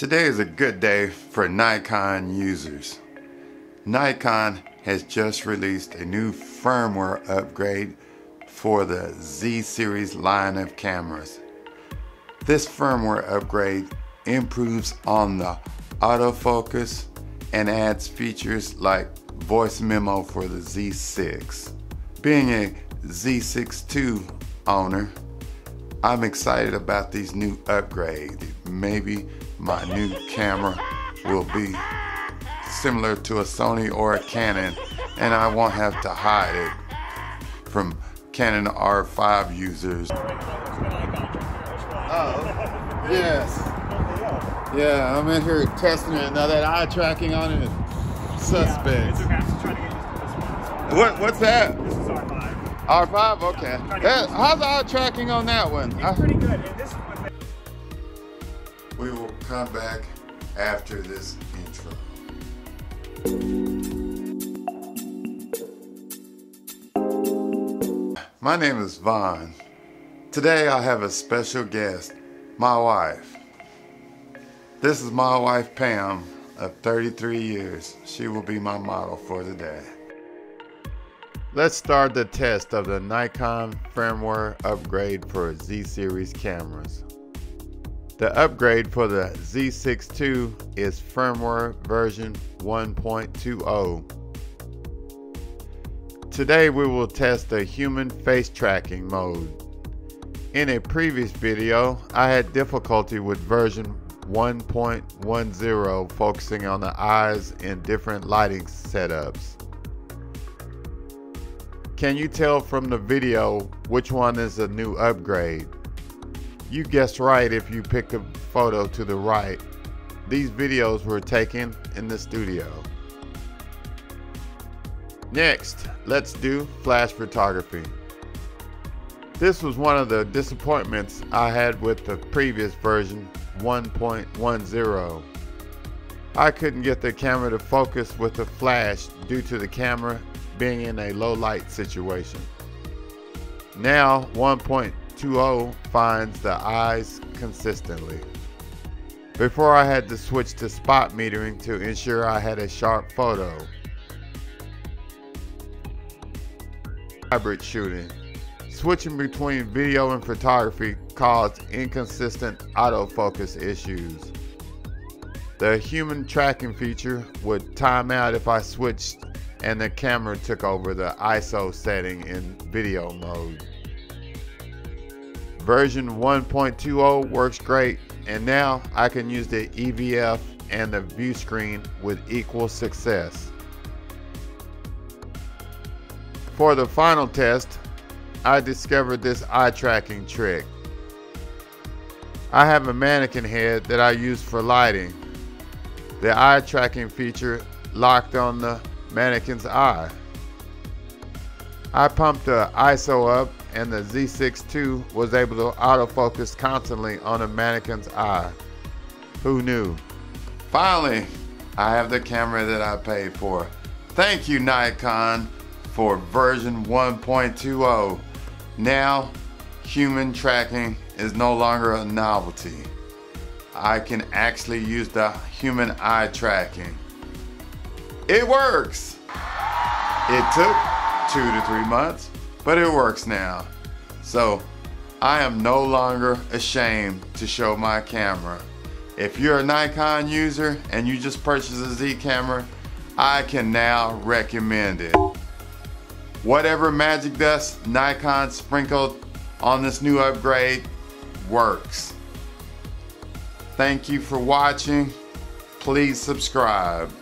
Today is a good day for Nikon users. Nikon has just released a new firmware upgrade for the Z series line of cameras. This firmware upgrade improves on the autofocus and adds features like voice memo for the Z6. Being a Z6 II owner, I'm excited about these new upgrades. Maybe my new camera will be similar to a Sony or a Canon and I won't have to hide it from Canon R5 users. Oh, yes. Yeah, I'm in here testing it. Now that eye tracking on it is suspect. What, what's that? This is R5. R5? Okay. That- how's the eye tracking on that one? It's pretty good. We will come back after this intro. My name is Von. Today I have a special guest, my wife. This is my wife Pam of 33 years. She will be my model for today. Let's start the test of the Nikon firmware upgrade for Z series cameras. The upgrade for the Z6 II is firmware version 1.20. Today we will test the human face tracking mode. In a previous video, I had difficulty with version 1.10 focusing on the eyes in different lighting setups. Can you tell from the video which one is a new upgrade? You guessed right if you picked a photo to the right. These videos were taken in the studio. Next, let's do flash photography. This was one of the disappointments I had with the previous version 1.10. I couldn't get the camera to focus with the flash due to the camera being in a low light situation. Now 1.20 finds the eyes consistently. Before I had to switch to spot metering to ensure I had a sharp photo. Hybrid shooting. Switching between video and photography caused inconsistent autofocus issues. The human tracking feature would time out if I switched and the camera took over the ISO setting in video mode. Version 1.20 works great and now I can use the EVF and the view screen with equal success. For the final test, I discovered this eye tracking trick. I have a mannequin head that I use for lighting. The eye tracking feature locked on the mannequin's eye. I pumped the ISO up and the Z6 II was able to autofocus constantly on a mannequin's eye. Who knew? Finally, I have the camera that I paid for. Thank you Nikon for version 1.20. Now, human tracking is no longer a novelty. I can actually use the human eye tracking. It works. It took two to three months, but it works now. So I am no longer ashamed to show my camera. If you're a Nikon user and you just purchased a Z camera, I can now recommend it. Whatever magic dust Nikon sprinkled on this new upgrade works. Thank you for watching. Please subscribe.